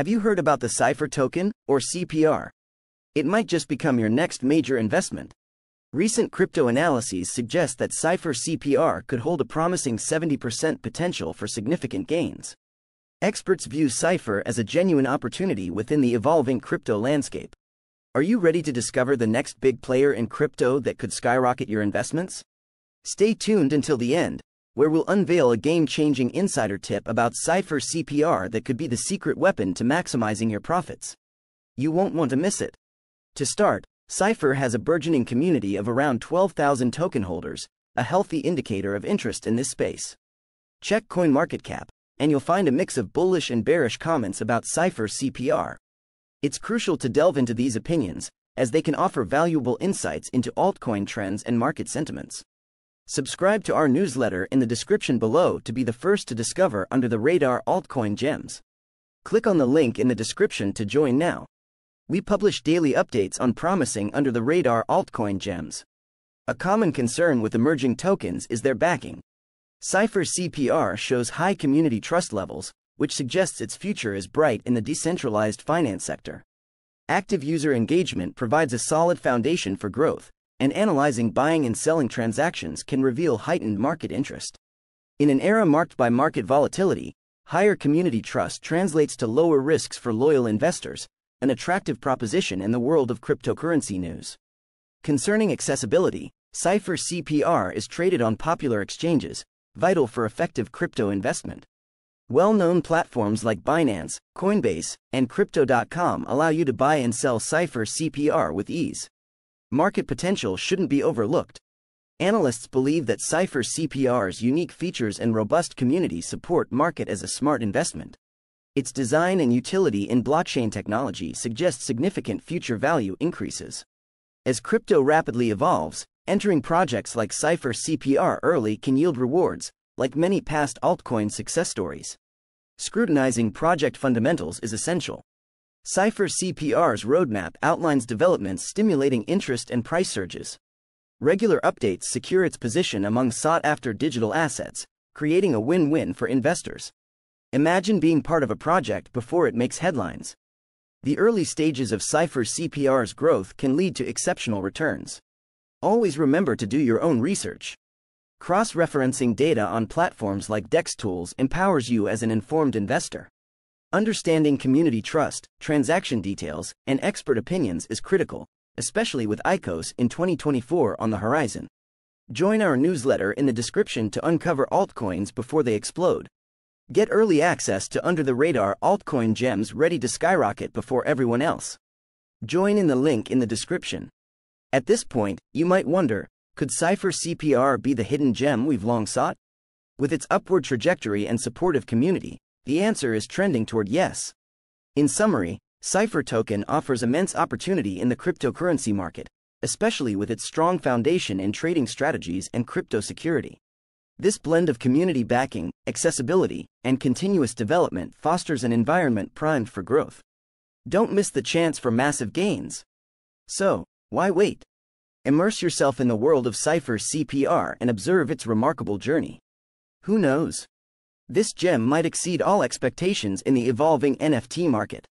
Have you heard about the Cipher token, or CPR? It might just become your next major investment. Recent crypto analyses suggest that Cipher CPR could hold a promising 70% potential for significant gains. Experts view Cipher as a genuine opportunity within the evolving crypto landscape. Are you ready to discover the next big player in crypto that could skyrocket your investments? Stay tuned until the end, where we'll unveil a game-changing insider tip about Cipher CPR that could be the secret weapon to maximizing your profits. You won't want to miss it. To start, Cipher has a burgeoning community of around 12,000 token holders, a healthy indicator of interest in this space. Check CoinMarketCap, and you'll find a mix of bullish and bearish comments about Cipher CPR. It's crucial to delve into these opinions, as they can offer valuable insights into altcoin trends and market sentiments. Subscribe to our newsletter in the description below to be the first to discover under the radar altcoin gems. Click on the link in the description to join now. We publish daily updates on promising under the radar altcoin gems. A common concern with emerging tokens is their backing. Cipher CPR shows high community trust levels, which suggests its future is bright in the decentralized finance sector. Active user engagement provides a solid foundation for growth, and analyzing buying and selling transactions can reveal heightened market interest. In an era marked by market volatility, higher community trust translates to lower risks for loyal investors, an attractive proposition in the world of cryptocurrency news. Concerning accessibility, Cipher CPR is traded on popular exchanges, vital for effective crypto investment. Well-known platforms like Binance, Coinbase, and Crypto.com allow you to buy and sell Cipher CPR with ease market potential shouldn't be overlooked. Analysts believe that Cipher CPR's unique features and robust community support market as a smart investment. Its design and utility in blockchain technology suggest significant future value increases. As crypto rapidly evolves, entering projects like Cipher CPR early can yield rewards, like many past altcoin success stories. Scrutinizing project fundamentals is essential. Cipher CPR's roadmap outlines developments stimulating interest and price surges. Regular updates secure its position among sought-after digital assets, creating a win-win for investors. Imagine being part of a project before it makes headlines. The early stages of Cipher CPR's growth can lead to exceptional returns. Always remember to do your own research. Cross-referencing data on platforms like DexTools empowers you as an informed investor. Understanding community trust, transaction details, and expert opinions is critical, especially with ICOs in 2024 on the horizon. Join our newsletter in the description to uncover altcoins before they explode. Get early access to under the radar altcoin gems ready to skyrocket before everyone else. Join in the link in the description. At this point, you might wonder could Cipher CPR be the hidden gem we've long sought? With its upward trajectory and supportive community, the answer is trending toward yes. In summary, Cipher token offers immense opportunity in the cryptocurrency market, especially with its strong foundation in trading strategies and crypto security. This blend of community backing, accessibility, and continuous development fosters an environment primed for growth. Don't miss the chance for massive gains. So, why wait? Immerse yourself in the world of Cipher CPR and observe its remarkable journey. Who knows? This gem might exceed all expectations in the evolving NFT market.